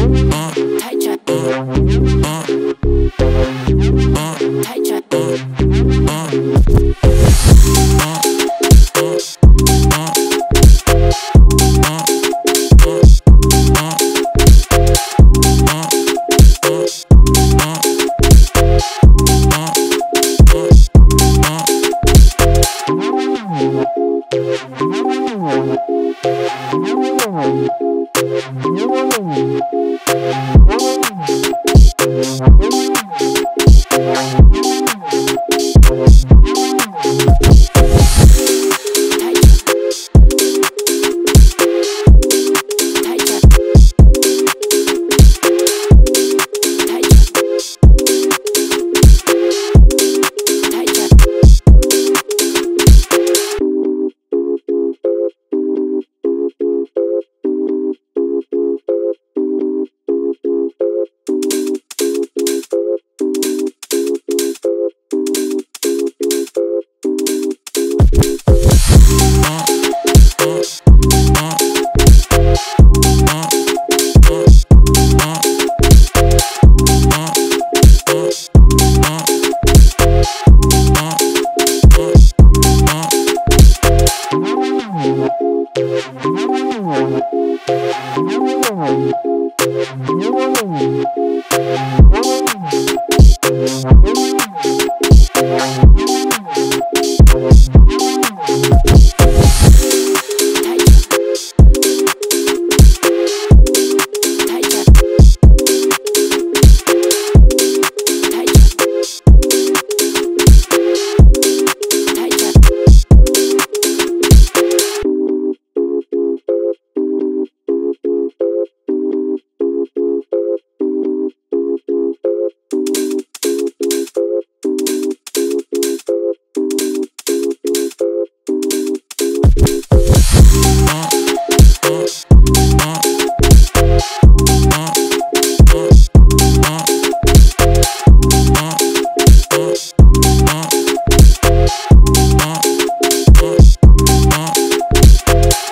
Tight track. Tight You're a woman. You're a woman.